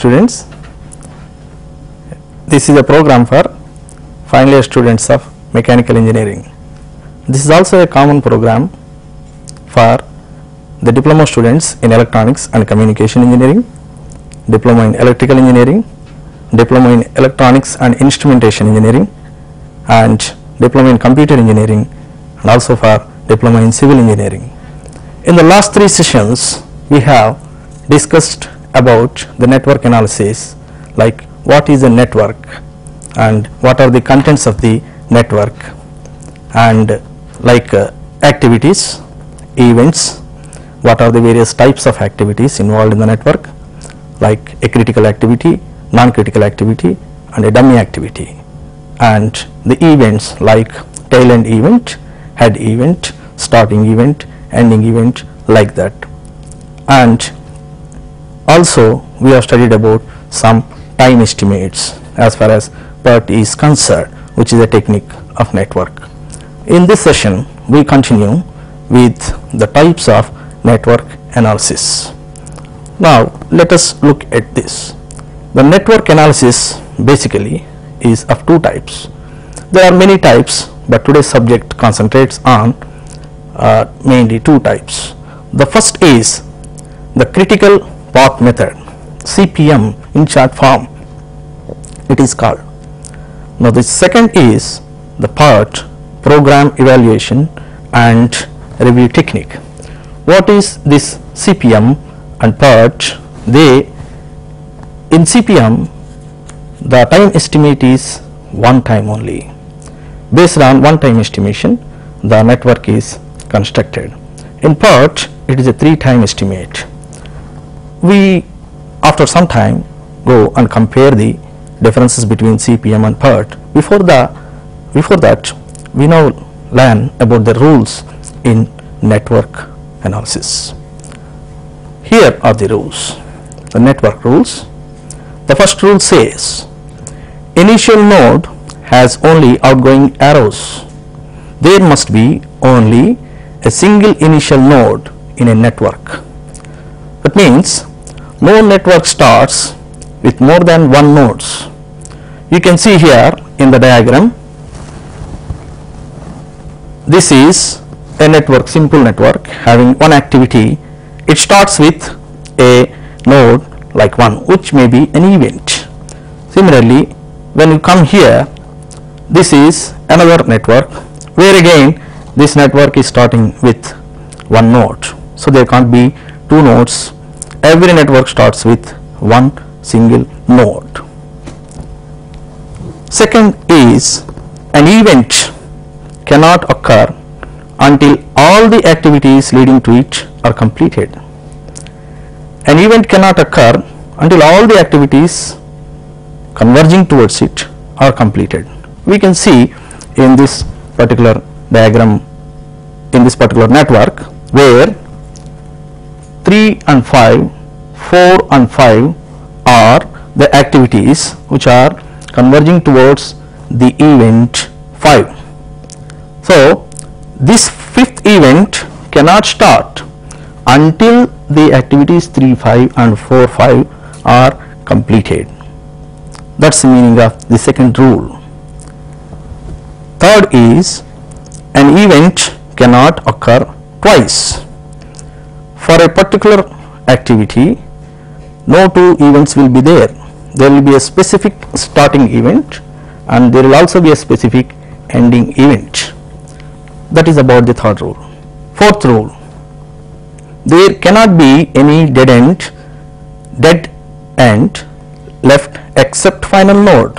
students. This is a program for final year students of mechanical engineering. This is also a common program for the diploma students in electronics and communication engineering, diploma in electrical engineering, diploma in electronics and instrumentation engineering and diploma in computer engineering and also for diploma in civil engineering. In the last three sessions we have discussed about the network analysis like what is a network and what are the contents of the network and like uh, activities, events, what are the various types of activities involved in the network like a critical activity, non-critical activity and a dummy activity. And the events like tail end event, head event, starting event, ending event like that. And also we have studied about some time estimates as far as PERT is concerned which is a technique of network. In this session we continue with the types of network analysis. Now let us look at this. The network analysis basically is of two types. There are many types but today's subject concentrates on uh, mainly two types. The first is the critical path method CPM in chart form it is called. Now the second is the PERT program evaluation and review technique. What is this CPM and PERT They in CPM the time estimate is one time only. Based on one time estimation the network is constructed. In PERT it is a three time estimate. We after some time go and compare the differences between CPM and PERT. Before the before that we now learn about the rules in network analysis. Here are the rules, the network rules. The first rule says initial node has only outgoing arrows. There must be only a single initial node in a network. That means no network starts with more than one nodes. You can see here in the diagram this is a network simple network having one activity. It starts with a node like one which may be an event. Similarly when you come here this is another network where again this network is starting with one node. So there can't be two nodes every network starts with one single node second is an event cannot occur until all the activities leading to it are completed. An event cannot occur until all the activities converging towards it are completed. We can see in this particular diagram in this particular network where 3 and 5, 4 and 5 are the activities which are converging towards the event 5. So, this fifth event cannot start until the activities 3, 5 and 4, 5 are completed. That is the meaning of the second rule. Third is an event cannot occur twice. For a particular activity, no two events will be there. There will be a specific starting event and there will also be a specific ending event that is about the third rule. Fourth rule, there cannot be any dead end, dead end left except final node.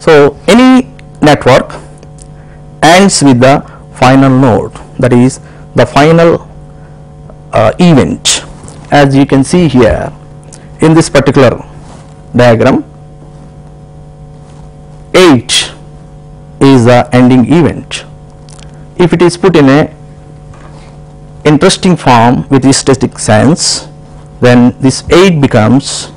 So, any network ends with the final node that is the final uh, event as you can see here in this particular diagram 8 is the ending event if it is put in a interesting form with statistic sense then this 8 becomes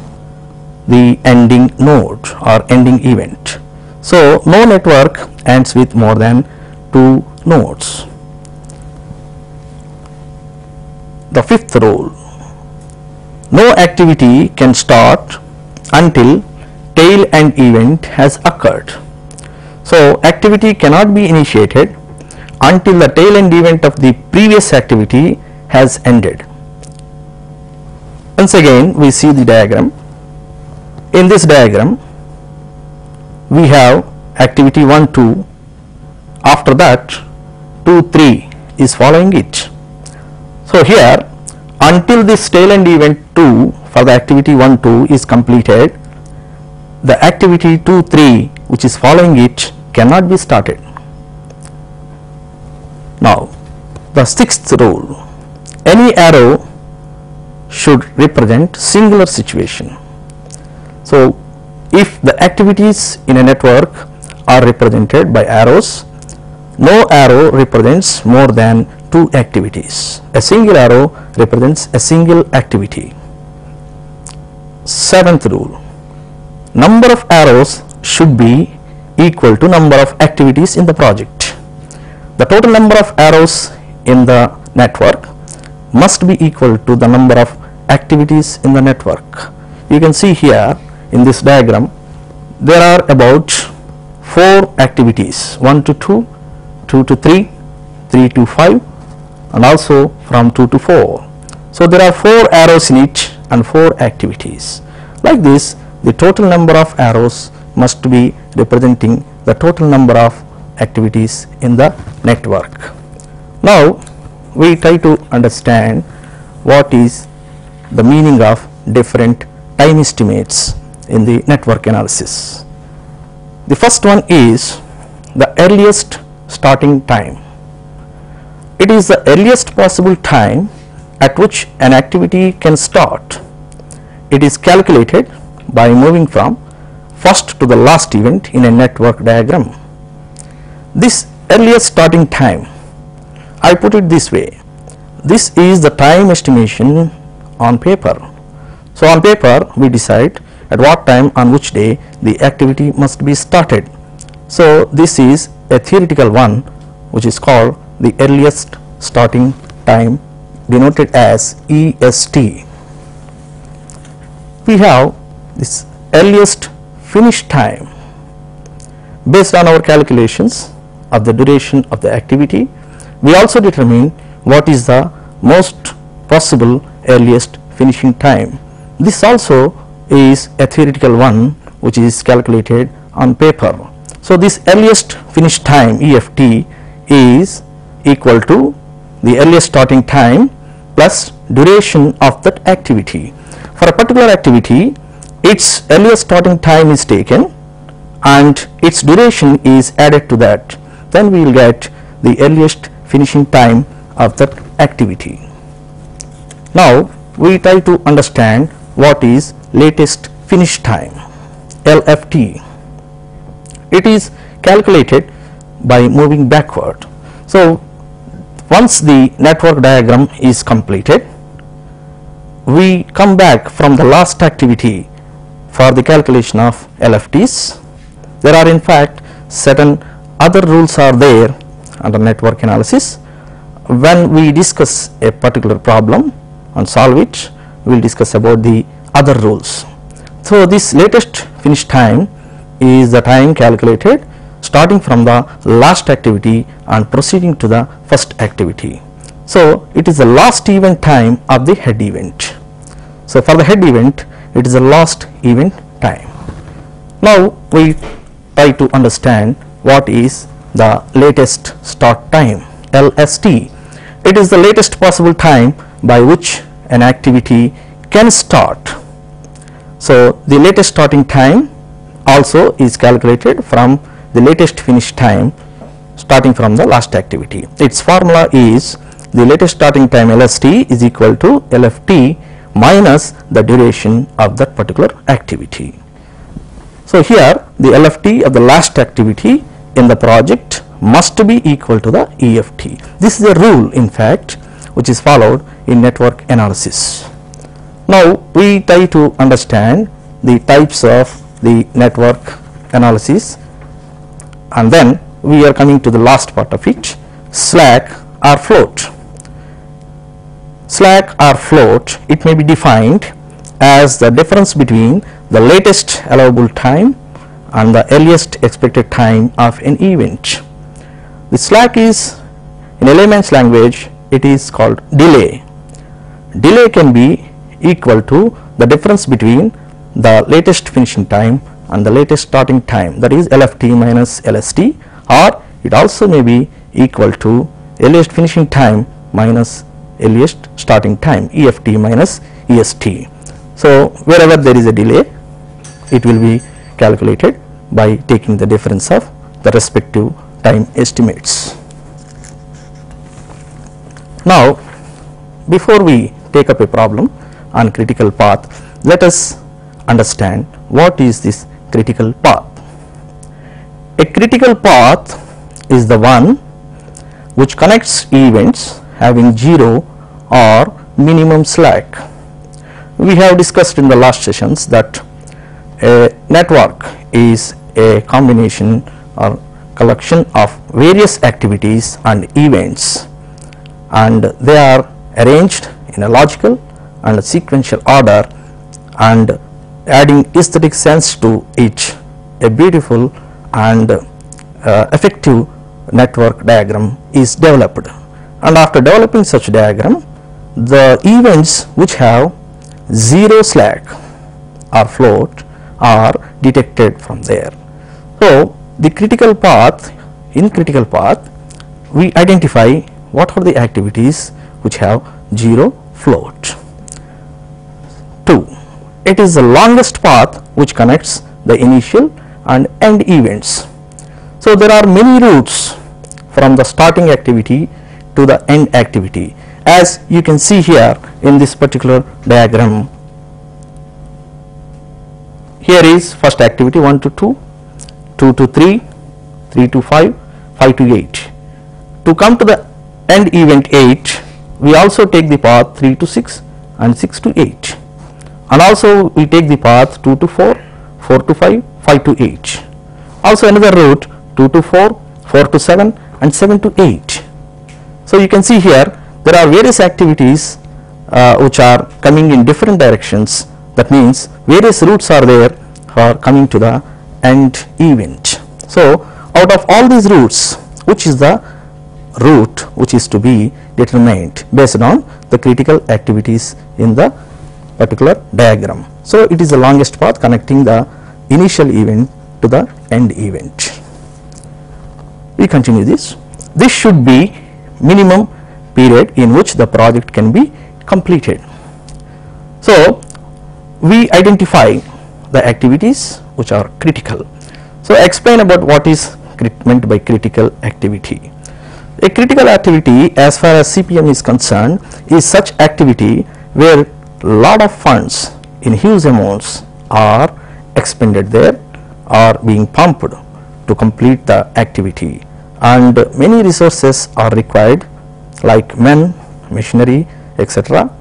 the ending node or ending event. So, no network ends with more than 2 nodes. The fifth rule, no activity can start until tail end event has occurred. So, activity cannot be initiated until the tail end event of the previous activity has ended. Once again we see the diagram. In this diagram we have activity 1 2 after that 2 3 is following it. So, here until this tail end event 2 for the activity 1 2 is completed the activity 2 3 which is following it cannot be started. Now the sixth rule any arrow should represent singular situation. So if the activities in a network are represented by arrows no arrow represents more than two activities. A single arrow represents a single activity. Seventh rule number of arrows should be equal to number of activities in the project. The total number of arrows in the network must be equal to the number of activities in the network. You can see here in this diagram there are about 4 activities 1 to 2, 2 to 3, 3 to 5 and also from 2 to 4. So there are 4 arrows in each and 4 activities. Like this the total number of arrows must be representing the total number of activities in the network. Now we try to understand what is the meaning of different time estimates in the network analysis. The first one is the earliest starting time. It is the earliest possible time at which an activity can start. It is calculated by moving from first to the last event in a network diagram. This earliest starting time, I put it this way, this is the time estimation on paper. So on paper we decide at what time on which day the activity must be started. So this is a theoretical one which is called the earliest starting time denoted as EST. We have this earliest finish time. Based on our calculations of the duration of the activity we also determine what is the most possible earliest finishing time. This also is a theoretical one which is calculated on paper so this earliest finish time EFT is equal to the earliest starting time plus duration of that activity for a particular activity its earliest starting time is taken and its duration is added to that then we will get the earliest finishing time of that activity. Now we try to understand what is latest finish time LFT. It is calculated by moving backward. So once the network diagram is completed we come back from the last activity for the calculation of LFTs. There are in fact certain other rules are there under network analysis. When we discuss a particular problem and solve it, we will discuss about the other rules. So this latest finish time is the time calculated starting from the last activity and proceeding to the first activity. So it is the last event time of the head event. So for the head event it is the last event time. Now we try to understand what is the latest start time LST. It is the latest possible time by which an activity can start. So the latest starting time also is calculated from the latest finish time starting from the last activity. Its formula is the latest starting time LST is equal to LFT minus the duration of that particular activity. So here the LFT of the last activity in the project must be equal to the EFT. This is a rule in fact which is followed in network analysis. Now we try to understand the types of the network analysis and then we are coming to the last part of it slack or float slack or float it may be defined as the difference between the latest allowable time and the earliest expected time of an event. The slack is in layman's language it is called delay. Delay can be equal to the difference between the latest finishing time and the latest starting time that is LFT minus LST or it also may be equal to earliest finishing time minus earliest starting time EFT minus EST. So, wherever there is a delay it will be calculated by taking the difference of the respective time estimates. Now, before we take up a problem on critical path, let us understand what is this critical path. A critical path is the one which connects events having 0 or minimum slack. We have discussed in the last sessions that a network is a combination or collection of various activities and events and they are arranged in a logical and sequential order and adding aesthetic sense to it a beautiful and uh, effective network diagram is developed and after developing such diagram the events which have zero slack or float are detected from there. So, the critical path in critical path we identify what are the activities which have zero float. 2. It is the longest path which connects the initial and end events. So, there are many routes from the starting activity to the end activity as you can see here in this particular diagram. Here is first activity 1 to 2, 2 to 3, 3 to 5, 5 to 8. To come to the end event 8, we also take the path 3 to 6 and 6 to 8 and also we take the path 2 to 4, 4 to 5, 5 to 8. Also another route 2 to 4, 4 to 7 and 7 to 8. So you can see here there are various activities uh, which are coming in different directions that means various routes are there for coming to the end event. So out of all these routes which is the route which is to be determined based on the critical activities in the particular diagram. So it is the longest path connecting the initial event to the end event. We continue this. This should be minimum period in which the project can be completed. So we identify the activities which are critical. So explain about what is meant by critical activity. A critical activity as far as CPM is concerned is such activity where lot of funds in huge amounts are expended there or being pumped to complete the activity and many resources are required like men, machinery etc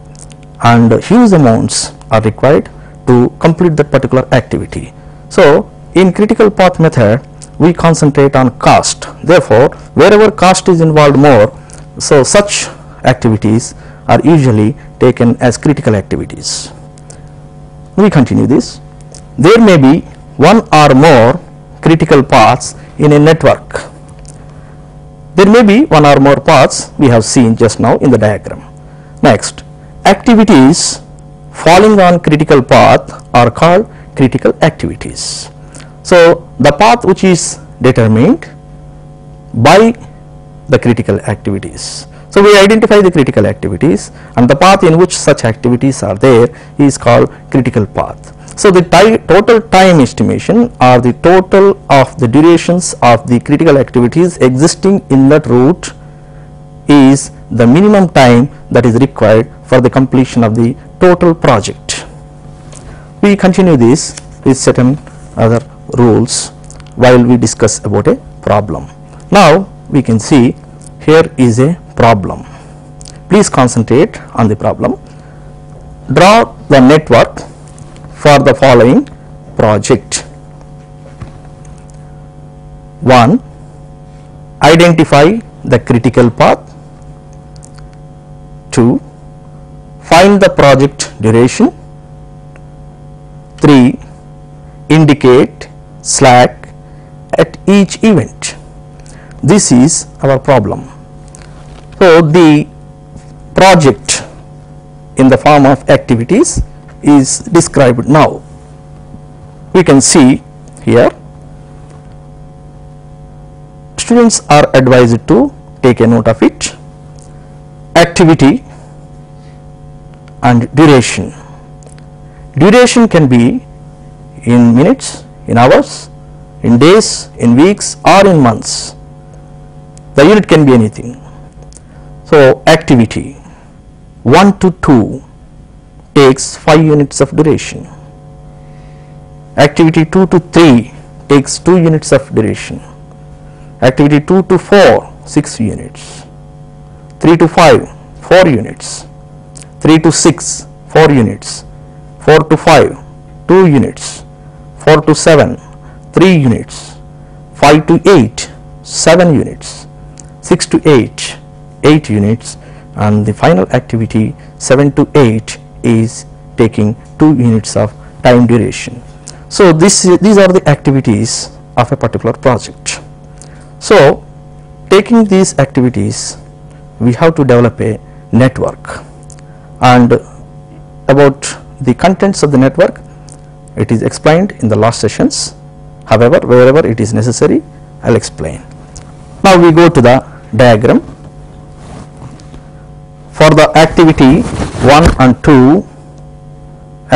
and huge amounts are required to complete that particular activity. So, in critical path method we concentrate on cost therefore, wherever cost is involved more so such activities are usually taken as critical activities. We continue this. There may be one or more critical paths in a network. There may be one or more paths we have seen just now in the diagram. Next, activities falling on critical path are called critical activities. So, the path which is determined by the critical activities. So, we identify the critical activities and the path in which such activities are there is called critical path. So, the total time estimation or the total of the durations of the critical activities existing in that route is the minimum time that is required for the completion of the total project. We continue this with certain other rules while we discuss about a problem. Now, we can see here is a problem. Please concentrate on the problem. Draw the network for the following project. 1. Identify the critical path. 2. Find the project duration. 3 indicate slack at each event. This is our problem. So, the project in the form of activities is described now. We can see here students are advised to take a note of it activity and duration. Duration can be in minutes in hours in days in weeks or in months. The unit can be anything so activity. 1 to 2 takes 5 units of duration. Activity 2 to 3 takes 2 units of duration. Activity 2 to 4 6 units. 3 to 5 4 units. 3 to 6 4 units. 4 to 5 2 units. 4 to 7 3 units. 5 to 8 7 units. 6 to 8 8 units and the final activity 7 to 8 is taking 2 units of time duration. So, this these are the activities of a particular project. So, taking these activities we have to develop a network and about the contents of the network it is explained in the last sessions however wherever it is necessary I will explain. Now we go to the diagram for the activity 1 and 2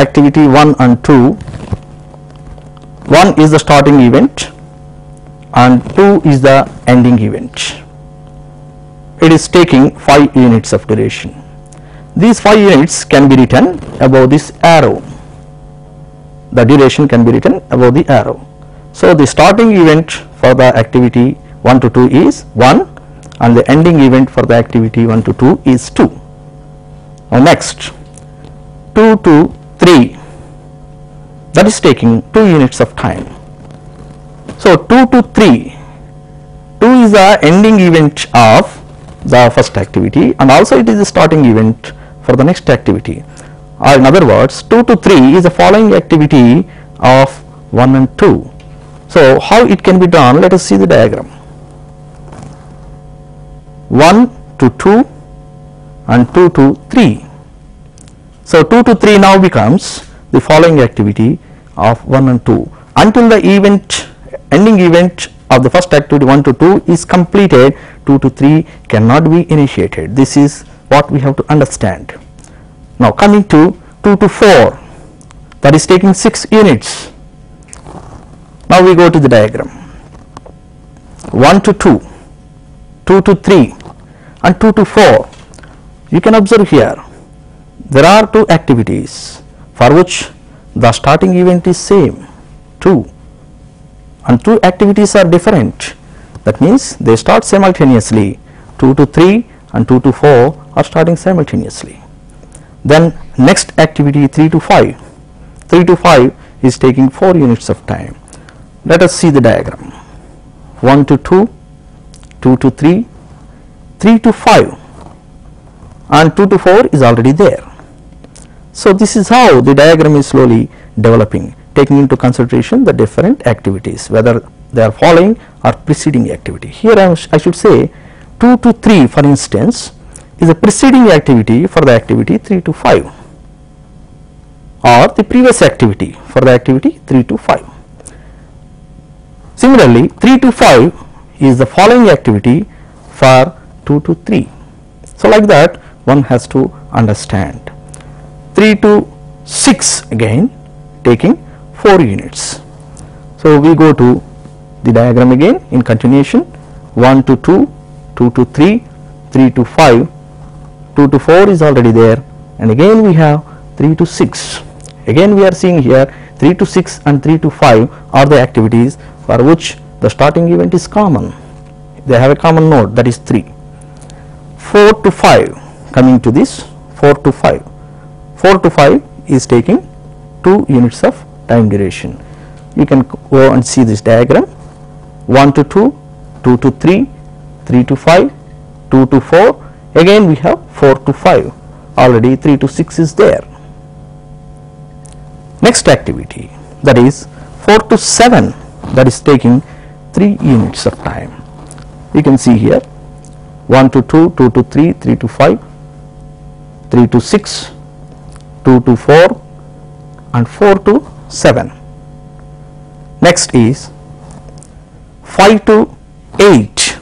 activity 1 and 2 1 is the starting event and 2 is the ending event. It is taking 5 units of duration. These 5 units can be written above this arrow. The duration can be written above the arrow. So the starting event for the activity 1 to 2 is 1 and the ending event for the activity 1 to 2 is 2. Now next 2 to 3 that is taking 2 units of time. So 2 to 3 2 is the ending event of the first activity and also it is the starting event for the next activity or in other words 2 to 3 is the following activity of 1 and 2. So how it can be done let us see the diagram 1 to 2 and 2 to 3. So 2 to 3 now becomes the following activity of 1 and 2 until the event ending event of the first activity 1 to 2 is completed 2 to 3 cannot be initiated this is what we have to understand. Now coming to 2 to 4 that is taking 6 units. Now we go to the diagram 1 to 2 2 to 3 and 2 to 4 you can observe here. There are two activities for which the starting event is same 2 and two activities are different. That means they start simultaneously. 2 to 3 and 2 to 4 are starting simultaneously. Then next activity 3 to 5 3 to 5 is taking 4 units of time. Let us see the diagram. 1 to 2 2 to 3, 3 to 5 and 2 to 4 is already there. So, this is how the diagram is slowly developing taking into consideration the different activities whether they are following or preceding activity. Here I, I should say 2 to 3 for instance is a preceding activity for the activity 3 to 5 or the previous activity for the activity 3 to 5. Similarly, 3 to 5 is the following activity for 2 to 3. So, like that one has to understand 3 to 6 again taking 4 units. So, we go to the diagram again in continuation 1 to 2, 2 to 3, 3 to 5, 2 to 4 is already there and again we have 3 to 6. Again we are seeing here 3 to 6 and 3 to 5 are the activities for which the starting event is common they have a common node that is 3 4 to 5 coming to this 4 to 5 4 to 5 is taking 2 units of time duration. You can go and see this diagram. 1 to 2 2 to 3 3 to 5 2 to 4 again we have 4 to 5 already 3 to 6 is there. Next activity that is 4 to 7 that is taking 3 units of time. You can see here 1 to 2, 2 to 3, 3 to 5, 3 to 6, 2 to 4 and 4 to 7. Next is 5 to 8.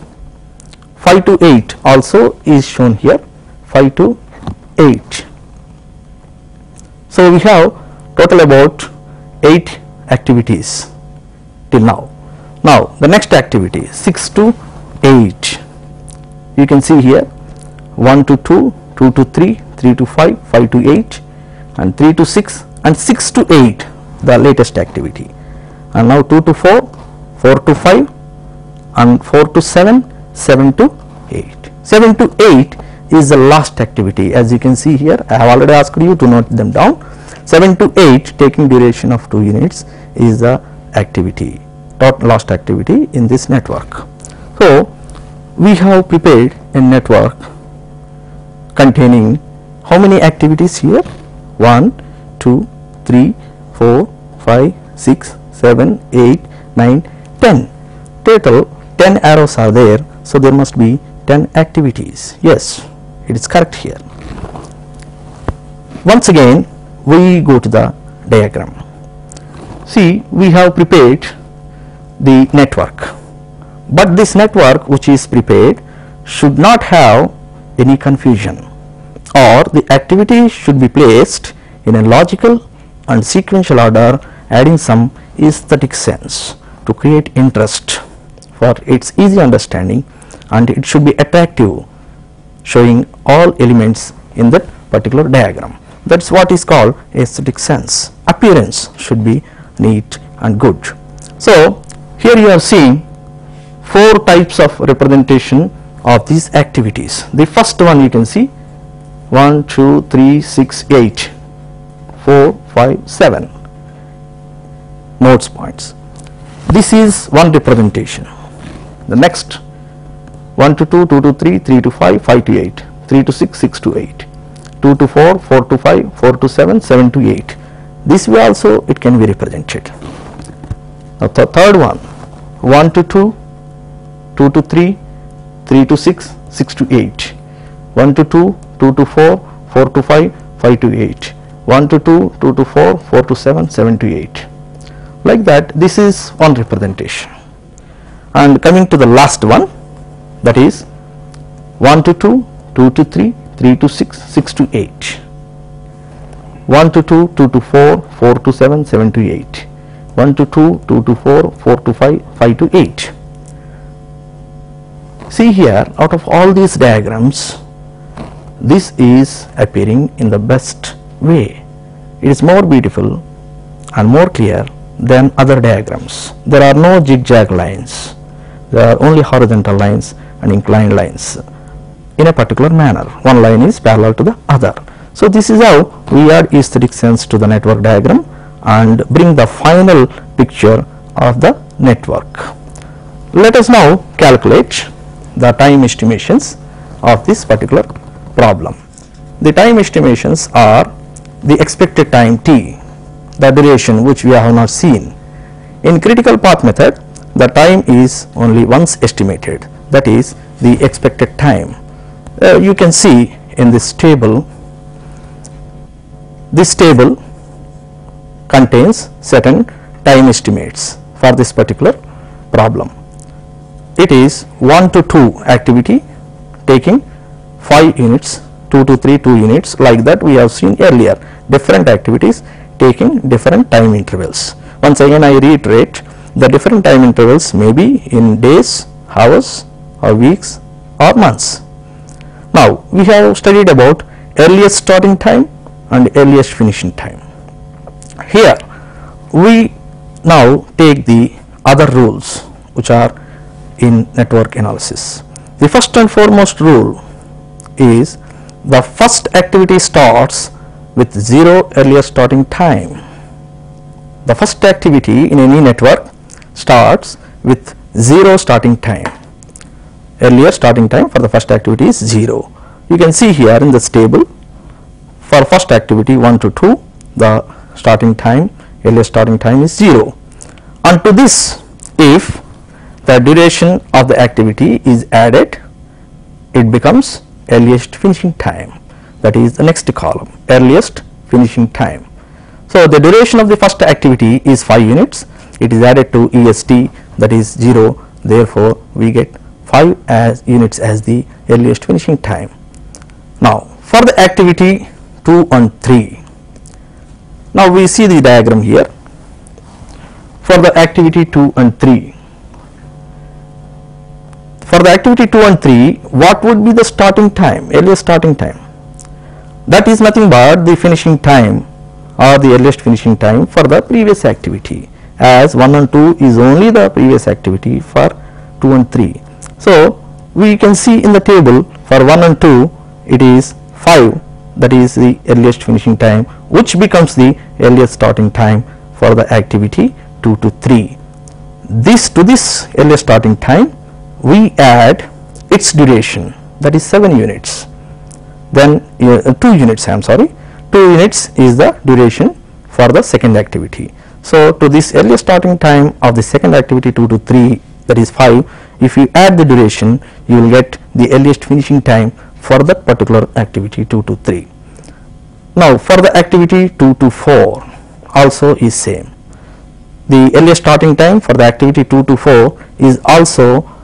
5 to 8 also is shown here 5 to 8. So we have total about 8 activities till now. Now the next activity 6 to 8. You can see here 1 to 2, 2 to 3, 3 to 5, 5 to 8 and 3 to 6 and 6 to 8 the latest activity and now 2 to 4, 4 to 5 and 4 to 7, 7 to 8. 7 to 8 is the last activity as you can see here I have already asked you to note them down 7 to 8 taking duration of 2 units is the activity dot last activity in this network. So we have prepared a network containing how many activities here? 1 2 3 4 5 6 7 8 9 10 total 10 arrows are there so there must be 10 activities. Yes it is correct here. Once again we go to the diagram. See we have prepared the network but this network which is prepared should not have any confusion or the activity should be placed in a logical and sequential order adding some aesthetic sense to create interest for its easy understanding and it should be attractive showing all elements in that particular diagram. That is what is called aesthetic sense. Appearance should be neat and good. So, here you are seeing four types of representation of these activities. The first one you can see 1, 2, 3, 6, 8, 4, 5, 7 notes points. This is one representation. The next 1 to 2, 2 to 3, 3 to 5, 5 to 8, 3 to 6, 6 to 8, 2 to 4, 4 to 5, 4 to 7, 7 to 8. This way also it can be represented. Now the third one 1 to 2, 2 to 3, 3 to 6, 6 to 8, 1 to 2, 2 to 4, 4 to 5, 5 to 8, 1 to 2, 2 to 4, 4 to 7, 7 to 8. Like that this is one representation. And coming to the last one that is 1 to 2, 2 to 3, 3 to 6, 6 to 8. 1 to 2, 2 to 4, 4 to 7, 7 to 8. 1 to 2, 2 to 4, 4 to 5, 5 to 8. See here out of all these diagrams this is appearing in the best way. It is more beautiful and more clear than other diagrams. There are no zigzag lines. There are only horizontal lines and inclined lines in a particular manner. One line is parallel to the other. So this is how we add aesthetic sense to the network diagram and bring the final picture of the network. Let us now calculate the time estimations of this particular problem. The time estimations are the expected time t, the duration which we have not seen. In critical path method, the time is only once estimated that is the expected time. Uh, you can see in this table, this table contains certain time estimates for this particular problem. It is 1 to 2 activity taking 5 units, 2 to 3 2 units like that we have seen earlier different activities taking different time intervals. Once again I reiterate the different time intervals may be in days, hours or weeks or months. Now we have studied about earliest starting time and earliest finishing time. Here we now take the other rules which are in network analysis. The first and foremost rule is the first activity starts with 0 earliest starting time. The first activity in any network starts with 0 starting time. Earlier starting time for the first activity is 0. You can see here in this table for first activity 1 to 2 the starting time, earliest starting time is 0. And to this, if the duration of the activity is added, it becomes earliest finishing time. That is the next column, earliest finishing time. So, the duration of the first activity is 5 units, it is added to EST that is 0, therefore, we get 5 as units as the earliest finishing time. Now, for the activity 2 and 3, now we see the diagram here. For the activity 2 and 3, for the activity 2 and 3, what would be the starting time, earliest starting time? That is nothing but the finishing time or the earliest finishing time for the previous activity as 1 and 2 is only the previous activity for 2 and 3. So, we can see in the table for 1 and 2 it is 5 that is the earliest finishing time which becomes the earliest starting time for the activity 2 to 3. This to this earliest starting time we add its duration that is 7 units then uh, 2 units I am sorry 2 units is the duration for the second activity. So, to this earliest starting time of the second activity 2 to 3 that is 5 if you add the duration you will get the earliest finishing time for that particular activity 2 to 3. Now, for the activity 2 to 4 also is same. The earliest starting time for the activity 2 to 4 is also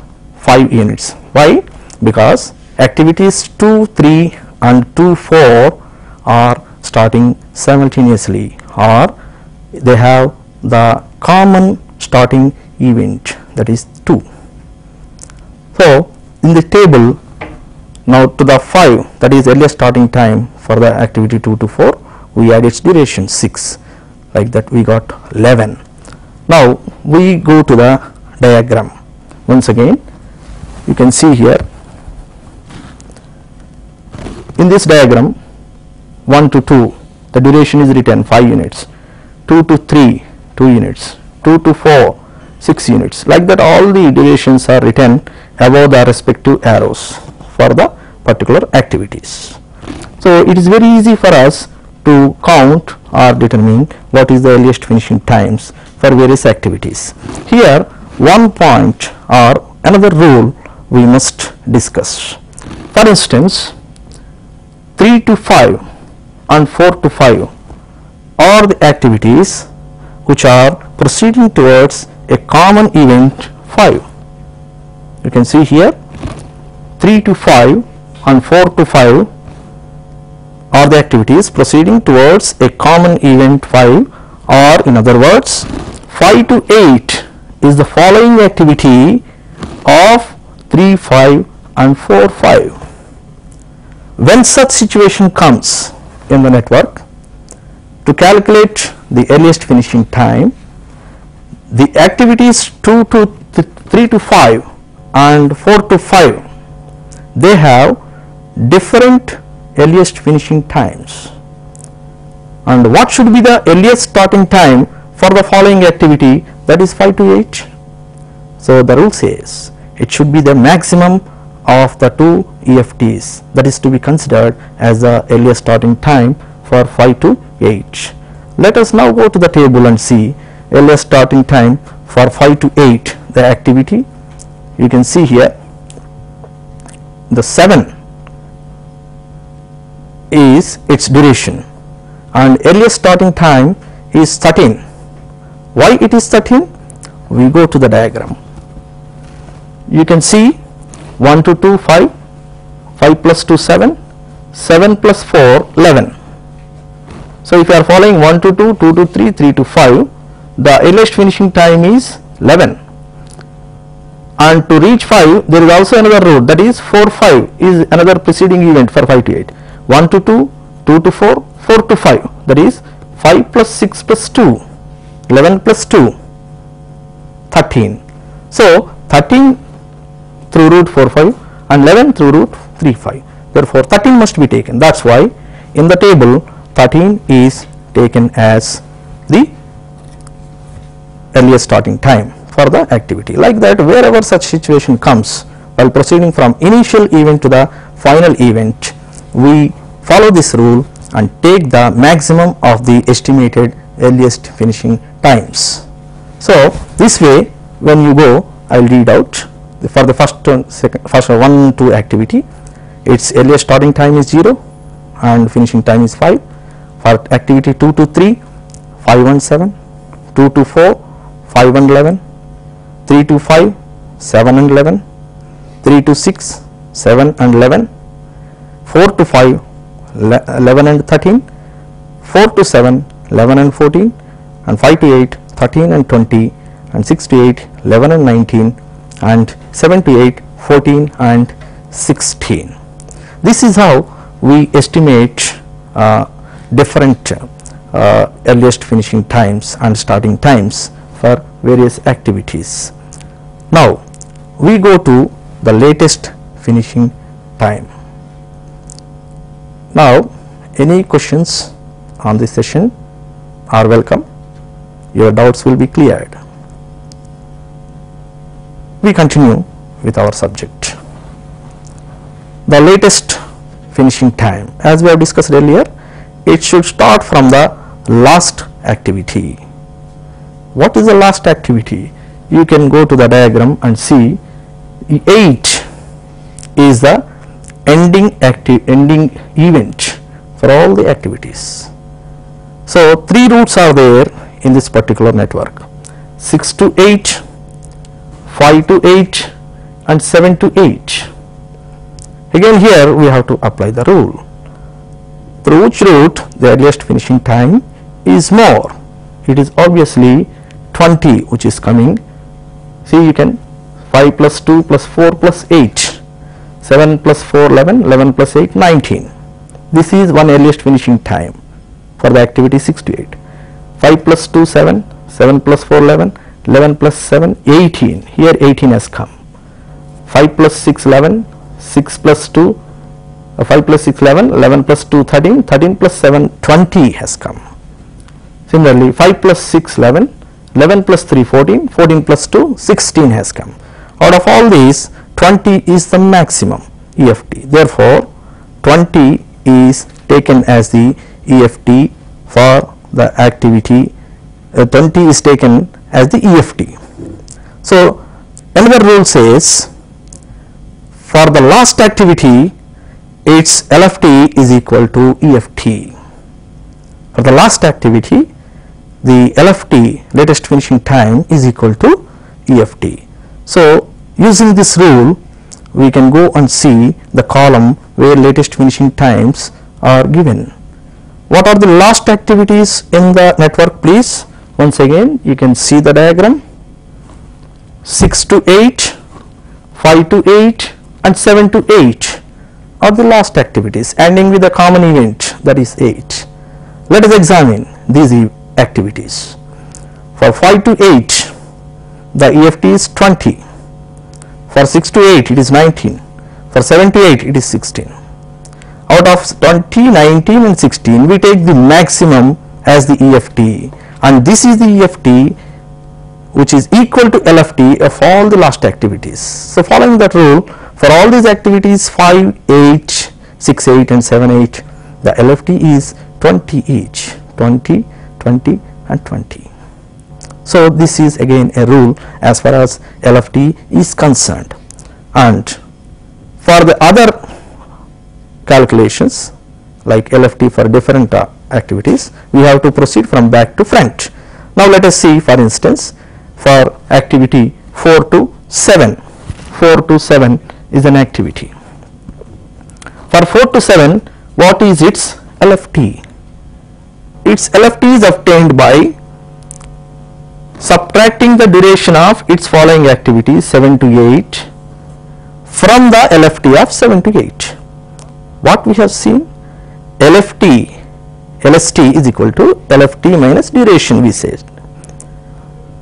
5 units. Why? Because activities 2, 3 and 2, 4 are starting simultaneously or they have the common starting event that is 2. So, in the table now to the 5 that is earliest starting time for the activity 2 to 4 we add its duration 6 like that we got 11. Now, we go to the diagram once again you can see here in this diagram 1 to 2 the duration is written 5 units 2 to 3 2 units 2 to 4 6 units like that all the durations are written above the respective arrows for the particular activities. So, it is very easy for us to count or determine what is the earliest finishing times for various activities. Here one point or another rule we must discuss. For instance, 3 to 5 and 4 to 5 are the activities which are proceeding towards a common event 5. You can see here 3 to 5 and 4 to 5 are the activities proceeding towards a common event 5 or in other words 5 to 8 is the following activity of 3 5 and 4 5. When such situation comes in the network to calculate the earliest finishing time the activities 2 to 3 to 5 and 4 to 5 they have different earliest finishing times. And what should be the earliest starting time for the following activity? That is 5 to 8 so the rule says it should be the maximum of the two EFTs that is to be considered as the earliest starting time for 5 to 8 let us now go to the table and see earliest starting time for 5 to 8 the activity you can see here the 7 is its duration and earliest starting time is 13. Why it is 13? We go to the diagram. You can see 1 to 2 5, 5 plus 2 7, 7 plus 4 11. So, if you are following 1 to 2, 2 to 3, 3 to 5, the earliest finishing time is 11 and to reach 5 there is also another route that is 4 5 is another preceding event for 5 to 8 1 to 2 2 to 4 4 to 5 that is 5 plus 6 plus 2 11 plus 2 13 so 13 through route 4 5 and 11 through route 3 5 therefore 13 must be taken. That's why in the table 13 is taken as the earliest starting time for the activity. Like that wherever such situation comes while proceeding from initial event to the final event we follow this rule and take the maximum of the estimated earliest finishing times. So, this way when you go I will read out for the first second, first one two activity its earliest starting time is 0 and finishing time is 5 for activity 2 to 3 5 and 7 2 to 4 5 and 11 3 to 5 7 and 11 3 to 6 7 and 11 4 to 5 11 and 13 4 to 7 11 and 14 and 5 to 8 13 and 20 and 6 to 8 11 and 19 and 7 to 8 14 and 16 this is how we estimate uh, different uh, earliest finishing times and starting times for various activities. Now, we go to the latest finishing time. Now, any questions on this session are welcome. Your doubts will be cleared. We continue with our subject. The latest finishing time as we have discussed earlier it should start from the last activity. What is the last activity? You can go to the diagram and see 8 is the ending active ending event for all the activities. So, three routes are there in this particular network 6 to 8, 5 to 8 and 7 to 8. Again here we have to apply the rule through which route the earliest finishing time is more. It is obviously 20 which is coming. See you can 5 plus 2 plus 4 plus 8, 7 plus 4 11, 11 plus 8 19. This is one earliest finishing time for the activity 6 to 8. 5 plus 2 7, 7 plus 4 11, 11 plus 7 18. Here 18 has come. 5 plus 6 11, 6 plus 2 uh, 5 plus 6 11, 11 plus 2 13, 13 plus 7 20 has come. Similarly 5 plus 6 11, 11 plus 3 14, 14 plus 2 16 has come. Out of all these 20 is the maximum EFT. Therefore, 20 is taken as the EFT for the activity uh, 20 is taken as the EFT. So, another rule says for the last activity its LFT is equal to EFT. For the last activity, the LFT latest finishing time is equal to EFT. So, using this rule we can go and see the column where latest finishing times are given. What are the last activities in the network please? Once again you can see the diagram 6 to 8, 5 to 8 and 7 to 8 are the last activities ending with a common event that is 8. Let us examine these activities. For 5 to 8 the EFT is 20, for 6 to 8 it is 19, for 7 to 8 it is 16. Out of 20, 19 and 16 we take the maximum as the EFT and this is the EFT which is equal to LFT of all the last activities. So, following that rule for all these activities 5, 8, 6, 8 and 7, 8 the LFT is 20 each 20, 20 and 20. So, this is again a rule as far as LFT is concerned and for the other calculations like LFT for different uh, activities we have to proceed from back to front. Now, let us see for instance for activity 4 to 7 4 to 7 is an activity. For 4 to 7 what is its LFT? Its LFT is obtained by subtracting the duration of its following activities 7 to 8 from the LFT of 7 to 8. What we have seen? LFT, LST is equal to LFT minus duration we said.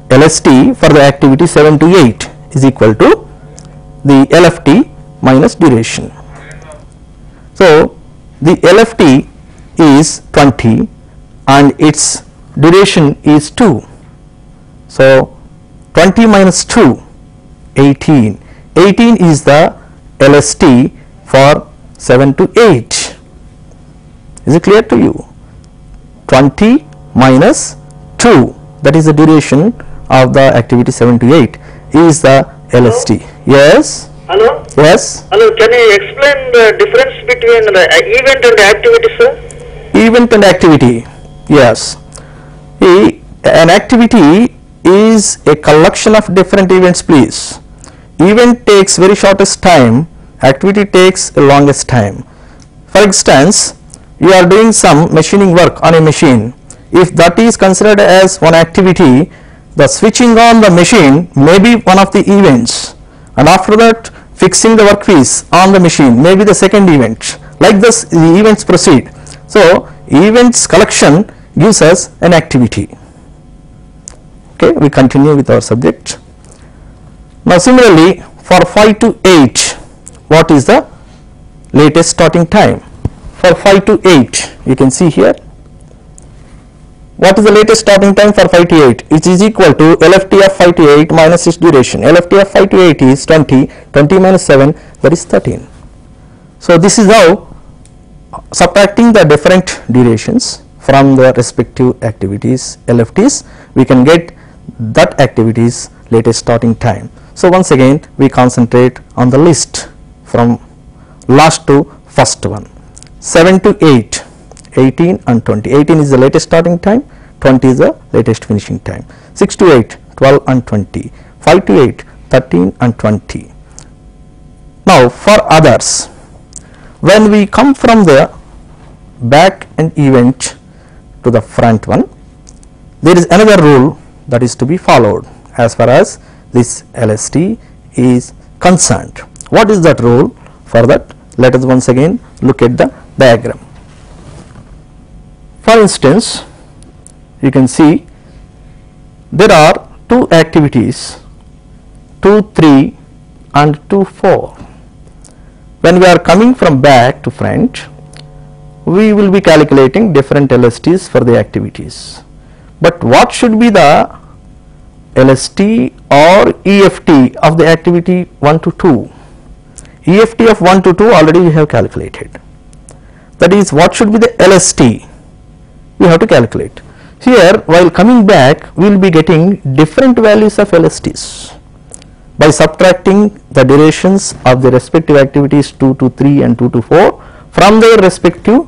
LST for the activity 7 to 8 is equal to the LFT minus duration. So, the LFT is 20 and its duration is 2. So, 20 minus 2 18. 18 is the LST for 7 to 8 Is it clear to you? 20 minus 2 that is the duration of the activity 7 to 8 is the LST. Yes? Hello? Yes? Hello, can you explain the difference between the uh, event and the activity, sir? event and activity yes E- an activity is a collection of different events please event takes very shortest time activity takes longest time for instance you are doing some machining work on a machine. If that is considered as one activity the switching on the machine may be one of the events. And after that fixing the workpiece on the machine may be the second event. Like this the events proceed. So events collection gives us an activity. Okay we continue with our subject. Now similarly for 5 to 8 what is the latest starting time for 5 to 8 you can see here. What is the latest starting time for 5 to 8 it is equal to LFT of 5 to 8 minus its duration. LFT of 5 to 8 is 20 20 minus 7 that is 13 so this is how subtracting the different durations from the respective activities LFTs we can get that activities latest starting time. So once again we concentrate on the list from last to first one 7 to 8 18 and 20 18 is the latest starting time. 20 is the latest finishing time. 6 to 8 12 and 20 5 to 8 13 and 20 now for others when we come from the back and event to the front one there is another rule that is to be followed as far as this LST is concerned. What is that rule? For that let us once again look at the diagram. For instance you can see there are two activities 2 3 and 2 4 when we are coming from back to front we will be calculating different LSTs for the activities. But what should be the LST or EFT of the activity 1 to 2 EFT of 1 to 2 already we have calculated that is what should be the LST we have to calculate. Here while coming back we will be getting different values of LSTs by subtracting the durations of the respective activities 2 to 3 and 2 to 4 from their respective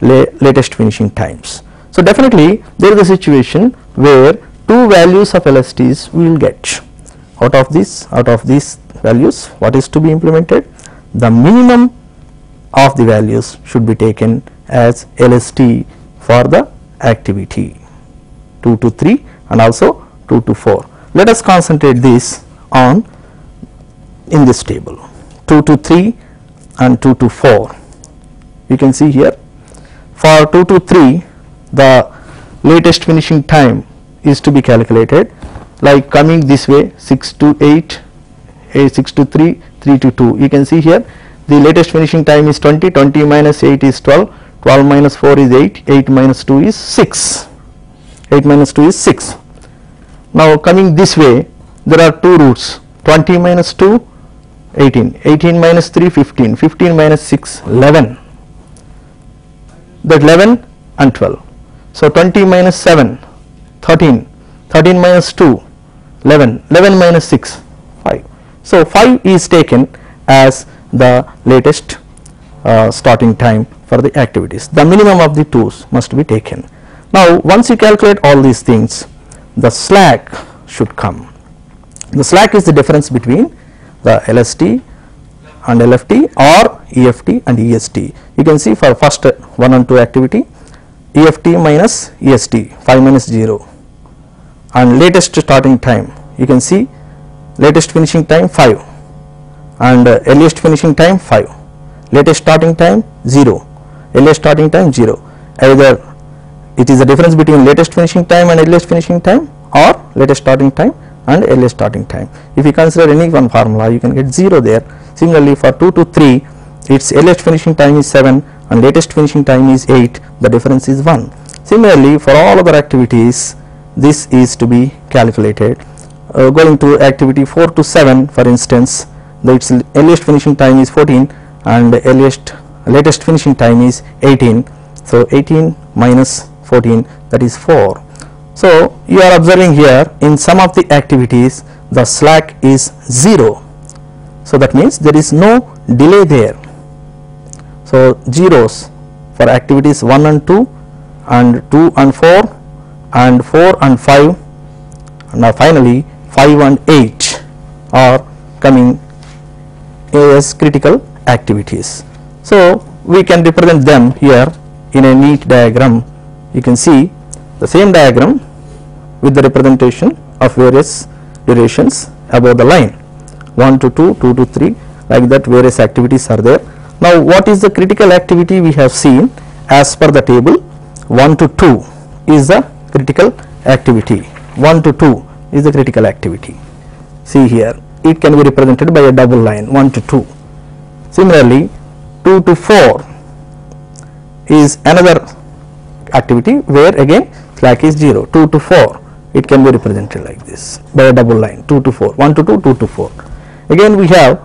la latest finishing times. So definitely there is a situation where two values of LSTs we will get. Out of this out of these values what is to be implemented? The minimum of the values should be taken as LST for the activity. 2 to 3 and also 2 to 4. Let us concentrate this on in this table. 2 to 3 and 2 to 4 you can see here. For 2 to 3 the latest finishing time is to be calculated. Like coming this way 6 to 8 a 6 to 3 3 to 2 you can see here the latest finishing time is 20 20 minus 8 is 12 12 minus 4 is 8 8 minus 2 is 6 8 minus 2 is 6 now coming this way there are two routes 20 minus 2 18 18 minus 3 15 15 minus 6 11 that 11 and 12 so 20 minus 7 13 13 minus 2 11 11 minus 6 5 so 5 is taken as the latest uh, starting time for the activities. The minimum of the tools must be taken. Now once you calculate all these things the slack should come. The slack is the difference between the LST and LFT or EFT and EST. You can see for first 1 and 2 activity EFT minus EST 5 minus 0 and latest starting time you can see latest finishing time 5 and uh, earliest finishing time 5 latest starting time 0 earliest starting time 0 either it is the difference between latest finishing time and earliest finishing time or latest starting time and earliest starting time. If you consider any one formula you can get 0 there. Similarly for 2 to 3 its earliest finishing time is 7 and latest finishing time is 8 the difference is 1. Similarly for all other activities this is to be calculated. Uh, going to activity 4 to 7 for instance the its earliest finishing time is 14 and earliest latest finishing time is 18 So 18 minus 14 that is 4. So you are observing here in some of the activities the slack is 0. So that means there is no delay there. So zeros for activities 1 and 2 and 2 and 4 and 4 and 5 now finally 5 and 8 are coming as critical activities. So we can represent them here in a neat diagram. You can see the same diagram with the representation of various durations above the line 1 to 2, 2 to 3 like that various activities are there. Now what is the critical activity we have seen as per the table 1 to 2 is the critical activity 1 to 2 is the critical activity. See here it can be represented by a double line 1 to 2. Similarly 2 to 4 is another activity where again slack is 0 2 to 4 it can be represented like this by a double line 2 to 4 1 to 2 2 to 4 again we have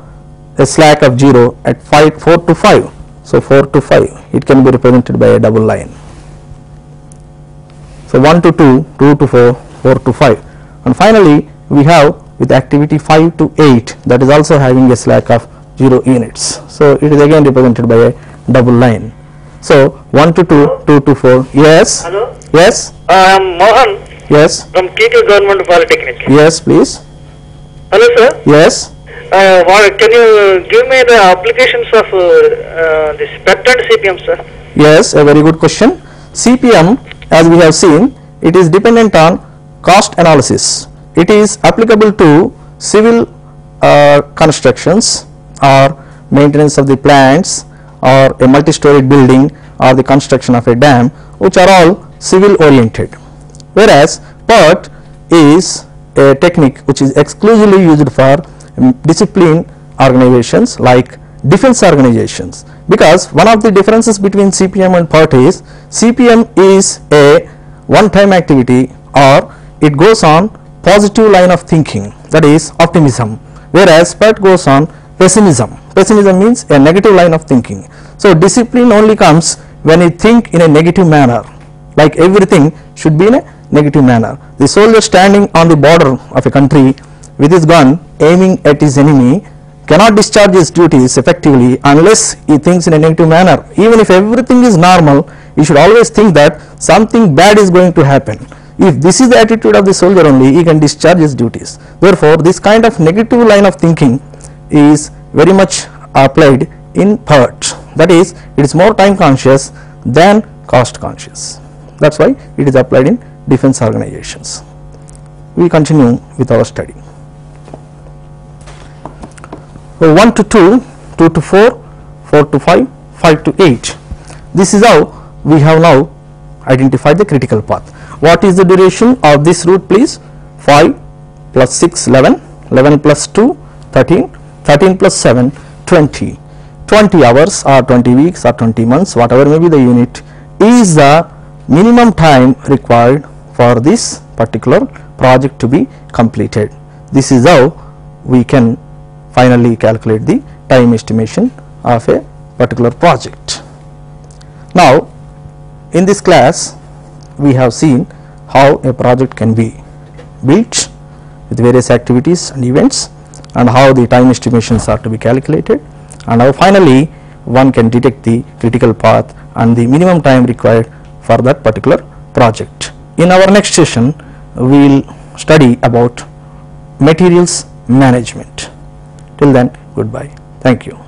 a slack of 0 at 5 4 to 5 so 4 to 5 it can be represented by a double line. So 1 to 2 2 to 4 4 to 5 and finally we have with activity 5 to 8 that is also having a slack of 0 units so it is again represented by a double line so 1 to 2 2 to 4 yes Hello? yes I am Mohan yes from KK Government Polytechnic. yes please Hello sir. yes Uh, what, can you give me the applications of uh, uh, this PERT CPM sir? Yes, a very good question. CPM, as we have seen, it is dependent on cost analysis. It is applicable to civil uh, constructions or maintenance of the plants or a multi-storied building or the construction of a dam which are all civil oriented. Whereas PERT is a technique which is exclusively used for um, discipline organizations like defense organizations because one of the differences between CPM and PERT is CPM is a one time activity or it goes on positive line of thinking that is optimism whereas PERT goes on pessimism pessimism means a negative line of thinking so discipline only comes when you think in a negative manner like everything should be in a negative manner the soldier standing on the border of a country with his gun aiming at his enemy cannot discharge his duties effectively unless he thinks in a negative manner. Even if everything is normal, he should always think that something bad is going to happen. If this is the attitude of the soldier only, he can discharge his duties. Therefore, this kind of negative line of thinking is very much applied in PERT. That is, it is more time conscious than cost conscious. That's why it is applied in defense organizations. We continue with our study. So 1 to 2, 2 to 4, 4 to 5, 5 to 8. This is how we have now identified the critical path. What is the duration of this route please? 5 plus 6, 11, 11 plus 2, 13, 13 plus 7, 20. 20 hours or 20 weeks or 20 months whatever may be the unit is the minimum time required for this particular project to be completed. This is how we can finally calculate the time estimation of a particular project. Now, in this class we have seen how a project can be built with various activities and events and how the time estimations are to be calculated and how finally one can detect the critical path and the minimum time required for that particular project. In our next session we will study about materials management. Till then goodbye. Thank you.